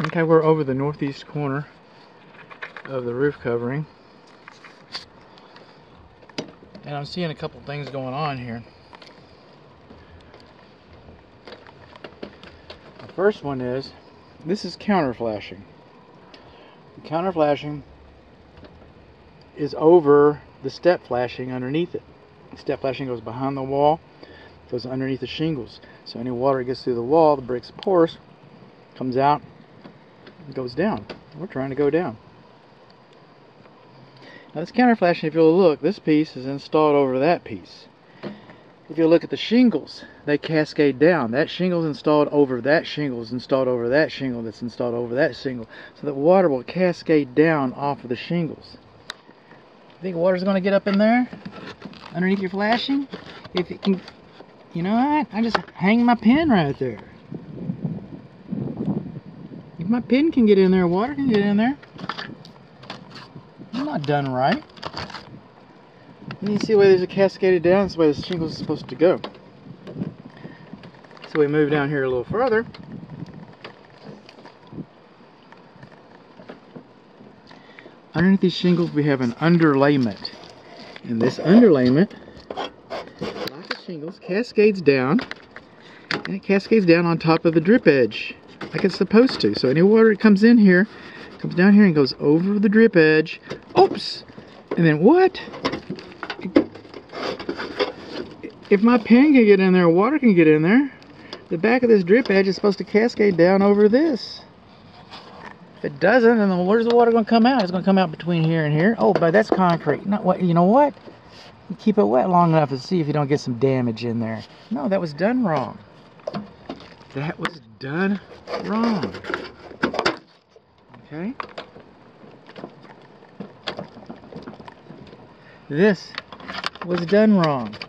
Okay, we're over the northeast corner of the roof covering. And I'm seeing a couple things going on here. The first one is, this is counter flashing. The counter flashing is over the step flashing underneath it. Step flashing goes behind the wall, goes underneath the shingles. So any water gets through the wall, the bricks pores, comes out, goes down. We're trying to go down. Now this counter flashing, if you'll look, this piece is installed over that piece. If you look at the shingles, they cascade down. That shingle is installed over that shingle is installed over that shingle that's installed over that shingle. So that water will cascade down off of the shingles. You think water's going to get up in there? Underneath your flashing? If it can... You know what? I just hang my pin right there. My pin can get in there, water can get in there. I'm not done right. And you see way there's a cascaded down, that's way the shingles is supposed to go. So we move down here a little further. Underneath these shingles we have an underlayment. And this underlayment, like the shingles, cascades down. And it cascades down on top of the drip edge, like it's supposed to. So any water that comes in here, comes down here and goes over the drip edge. Oops! And then what? If my pen can get in there, water can get in there. The back of this drip edge is supposed to cascade down over this. If it doesn't, then where's the water going to come out? It's going to come out between here and here. Oh, but that's concrete. Not what? You know what? You keep it wet long enough to see if you don't get some damage in there. No, that was done wrong. That was done wrong. Okay? This was done wrong.